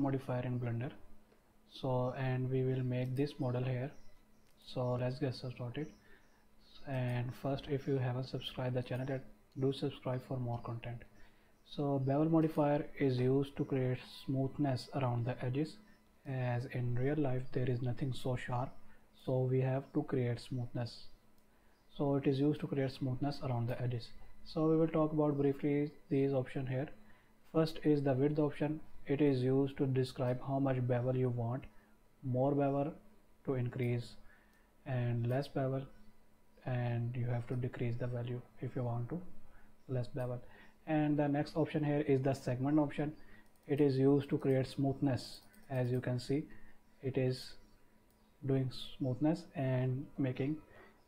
modifier in blender. So and we will make this model here. So let's get started. And first if you haven't subscribed the channel do subscribe for more content. So bevel modifier is used to create smoothness around the edges. As in real life there is nothing so sharp. So we have to create smoothness. So it is used to create smoothness around the edges. So we will talk about briefly these option here. First is the width option it is used to describe how much bevel you want more bevel to increase and less bevel and you have to decrease the value if you want to less bevel. And the next option here is the segment option. It is used to create smoothness. As you can see it is doing smoothness and making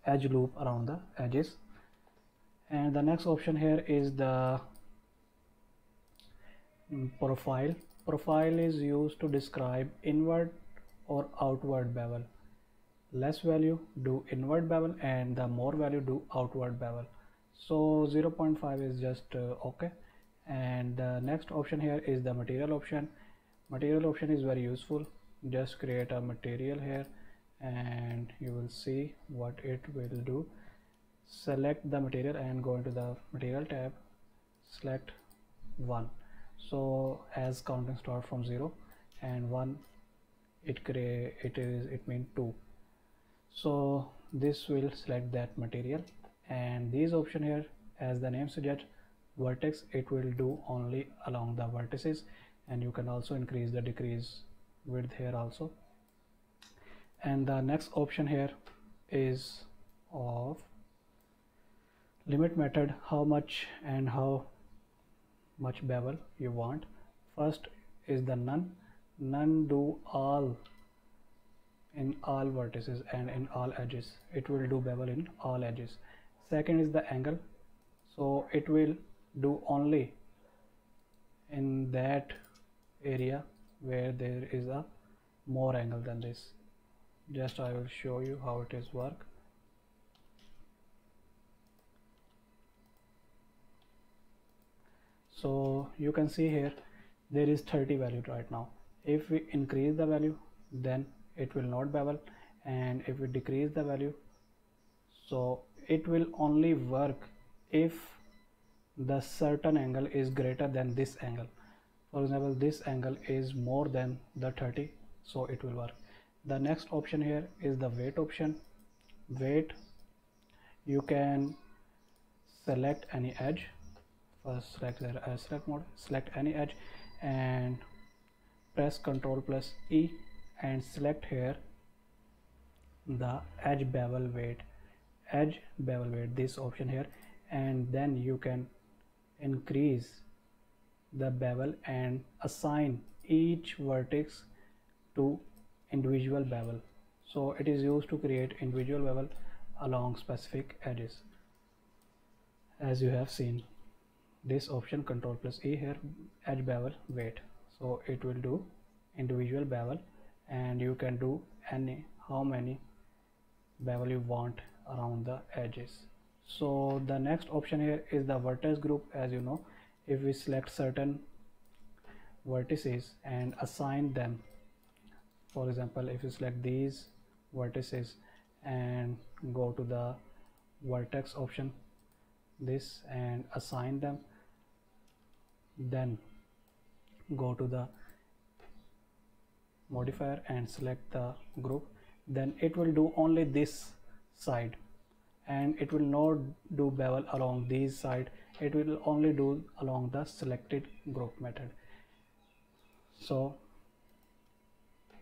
edge loop around the edges. And the next option here is the profile profile is used to describe inward or outward bevel. Less value do inward bevel and the more value do outward bevel. So 0.5 is just uh, okay. And the next option here is the material option. Material option is very useful. Just create a material here and you will see what it will do. Select the material and go into the material tab. Select one so as counting start from zero and one it create it is it mean two. So this will select that material. And these option here as the name suggests vertex it will do only along the vertices. And you can also increase the decrease width here also. And the next option here is of limit method how much and how much bevel you want. First is the none. None do all in all vertices and in all edges. It will do bevel in all edges. Second is the angle. So it will do only in that area where there is a more angle than this. Just I will show you how it is work so you can see here there is 30 value right now. If we increase the value then it will not bevel. And if we decrease the value so it will only work if the certain angle is greater than this angle. For example this angle is more than the 30 so it will work. The next option here is the weight option. Weight you can select any edge first select the uh, select mode select any edge and press ctrl plus e and select here the edge bevel weight edge bevel weight this option here and then you can increase the bevel and assign each vertex to individual bevel. So it is used to create individual bevel along specific edges as you have seen this option control plus e here edge bevel weight. So it will do individual bevel and you can do any how many bevel you want around the edges. So the next option here is the vertex group. As you know if we select certain vertices and assign them for example if you select these vertices and go to the vertex option this and assign them then go to the modifier and select the group. Then it will do only this side and it will not do bevel along these side. It will only do along the selected group method. So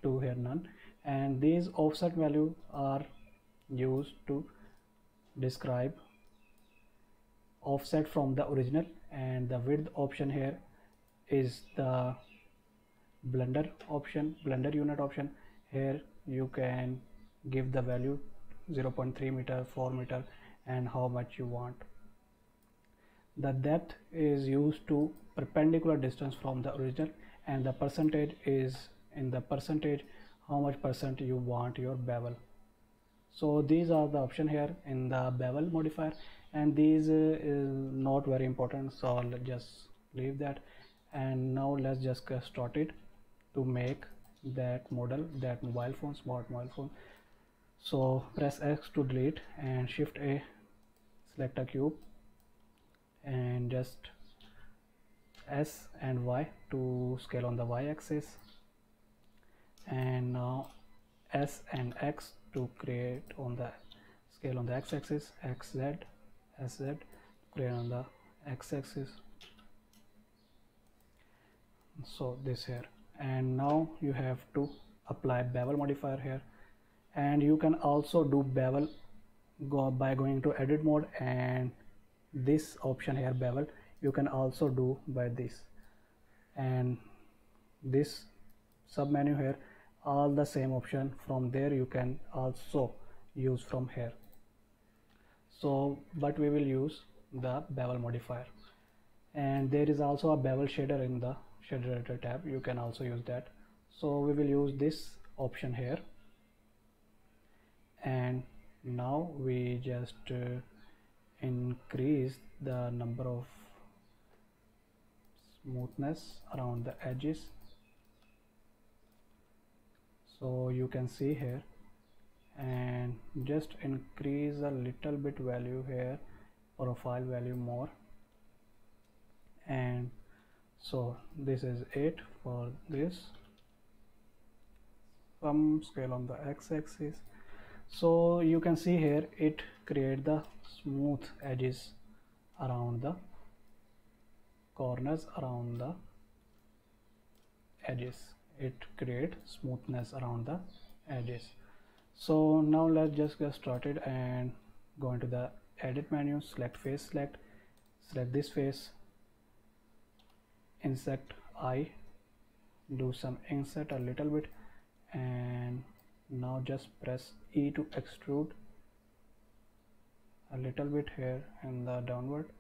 do here none. And these offset value are used to describe offset from the original and the width option here is the blender option blender unit option. Here you can give the value 0.3 meter 4 meter and how much you want. The depth is used to perpendicular distance from the original and the percentage is in the percentage how much percent you want your bevel. So these are the option here in the bevel modifier and these uh, is not very important so I'll just leave that. And now let's just get started to make that model that mobile phone smart mobile phone. So press x to delete and shift a select a cube and just s and y to scale on the y axis. And now s and x to create on the scale on the x-axis xz sz create on the x-axis. So this here. And now you have to apply bevel modifier here. And you can also do bevel go by going to edit mode and this option here bevel you can also do by this. And this sub menu here all the same option from there you can also use from here so but we will use the bevel modifier. And there is also a bevel shader in the shader editor tab. You can also use that. So we will use this option here. And now we just uh, increase the number of smoothness around the edges. So you can see here and just increase a little bit value here profile value more. And so this is it for this. Some scale on the x-axis. So you can see here it create the smooth edges around the corners around the edges. It create smoothness around the edges so now let's just get started and go into the edit menu. Select face select select this face. Insert eye. Do some insert a little bit. And now just press E to extrude a little bit here in the downward.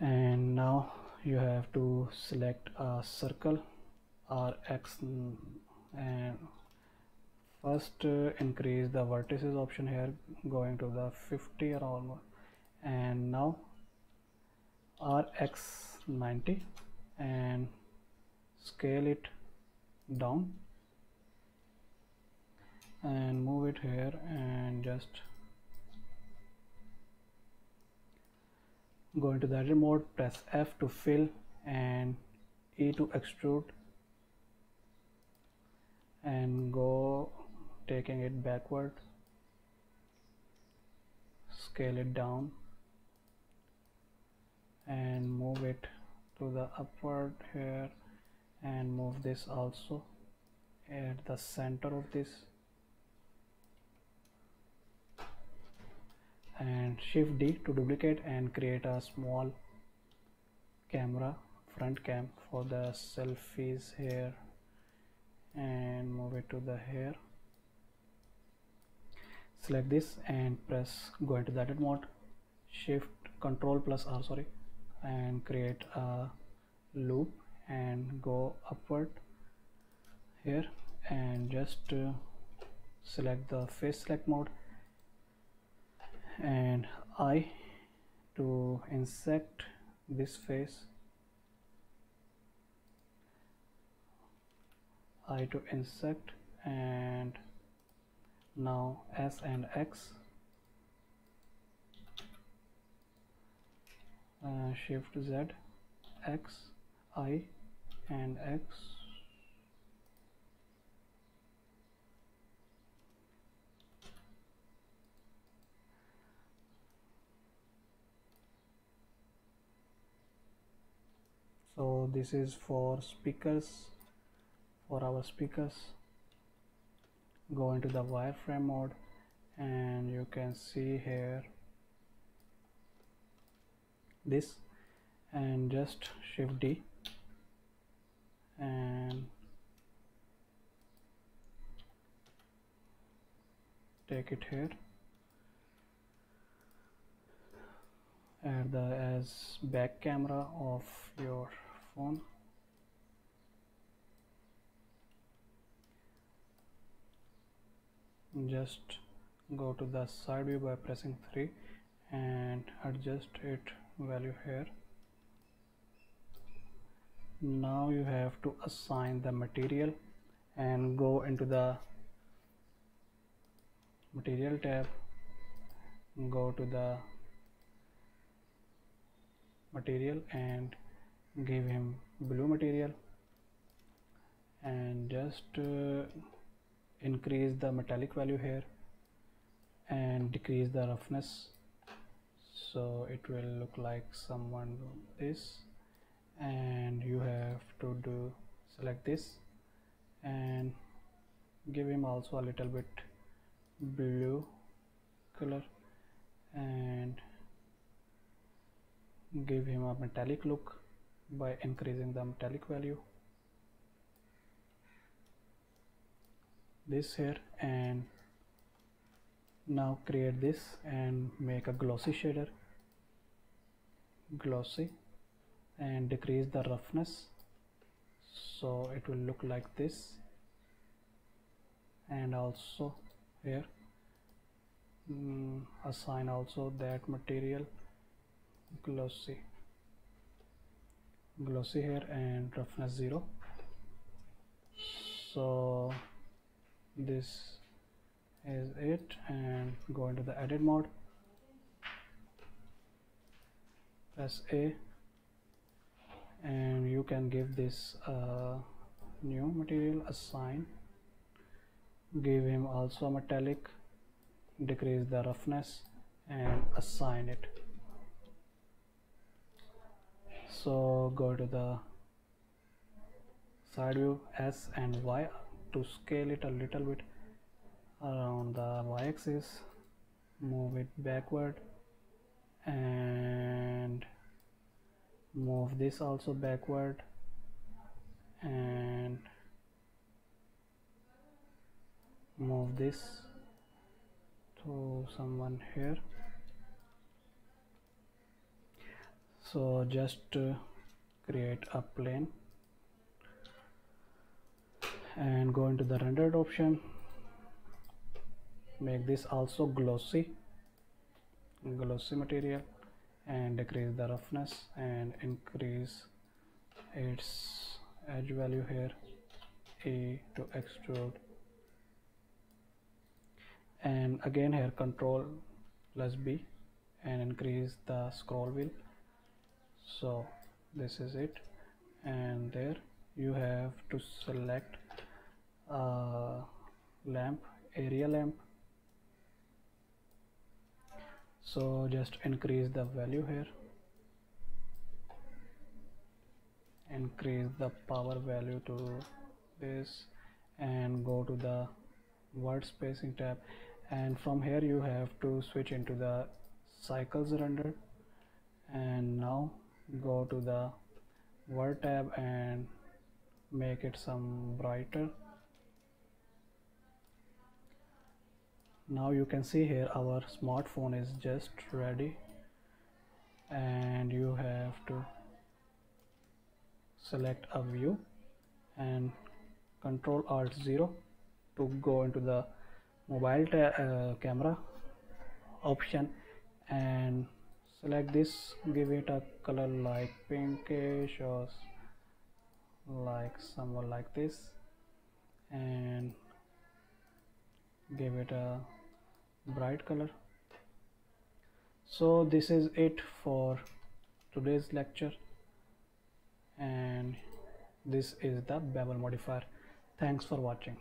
And now you have to select a circle or X and first uh, increase the vertices option here going to the 50 or almost. And now RX90 and scale it down. And move it here and just go into the edit mode press F to fill and E to extrude. And go taking it backward scale it down. And move it to the upward here. And move this also at the center of this. And shift D to duplicate and create a small camera front cam for the selfies here. And move it to the here select this and press go into the edit mode. Shift control plus R sorry and create a loop and go upward here and just uh, select the face select mode and I to inset this face. I to inset and now S and X. Uh, shift Z X I and X. So this is for speakers for our speakers go into the wireframe mode and you can see here this and just shift D and take it here. Add the as back camera of your phone just go to the side view by pressing 3 and adjust it value here. Now you have to assign the material and go into the material tab go to the material and give him blue material and just uh, increase the metallic value here and decrease the roughness. So it will look like someone this and you have to do select this and give him also a little bit blue color and give him a metallic look by increasing the metallic value this here and now create this and make a glossy shader. Glossy and decrease the roughness. So it will look like this. And also here mm, assign also that material. Glossy. Glossy here and roughness 0 so this is it and go into the edit mode. Press A. And you can give this uh, new material assign give him also metallic. Decrease the roughness and assign it. So go to the side view S and Y to scale it a little bit around the y-axis move it backward and move this also backward and move this to someone here. So just uh, create a plane and go into the rendered option. Make this also glossy glossy material and decrease the roughness and increase its edge value here a to extrude. And again here control plus b and increase the scroll wheel. So this is it. And there you have to select a lamp area lamp. So just increase the value here. Increase the power value to this and go to the word spacing tab. And from here you have to switch into the cycles render. And now go to the world tab and make it some brighter now you can see here our smartphone is just ready and you have to select a view and control alt 0 to go into the mobile uh, camera option and select this give it a color like pinkish or like somewhat like this and give it a bright color. So this is it for today's lecture. And this is the bevel modifier. Thanks for watching